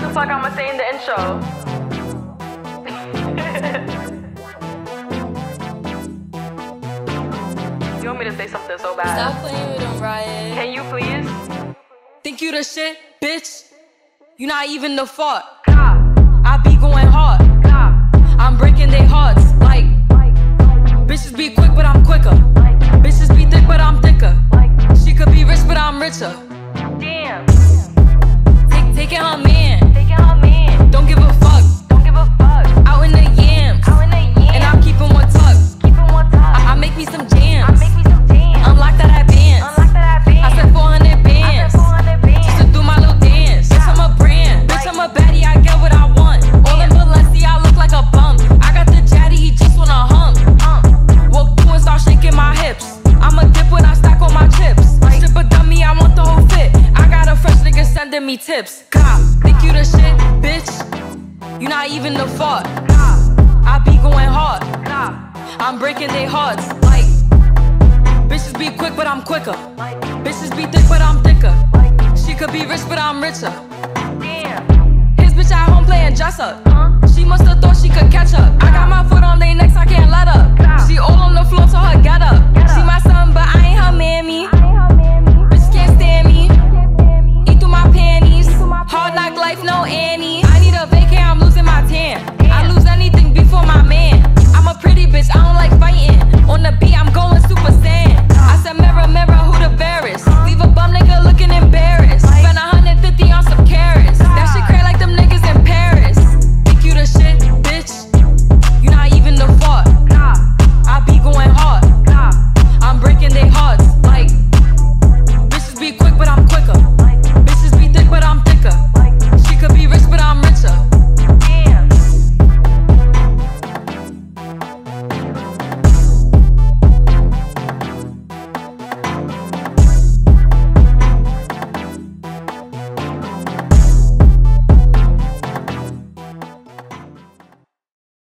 The fuck I'ma say in the intro? You want me to say something so bad. Stop playing with him, RIOT. Can you please? Think you the shit, bitch? You not even the fuck. I be going hard. tips. Cop, think you the shit, bitch? You not even the fault. Nah, I be going hard. Nah, I'm breaking their hearts. Like, bitches be quick, but I'm quicker. Like, bitches be thick, but I'm thicker. Like, she could be rich, but I'm richer. Damn. His bitch at home playing dress up. Annie. I need a vacay, I'm losing my tan. I lose anything before my man.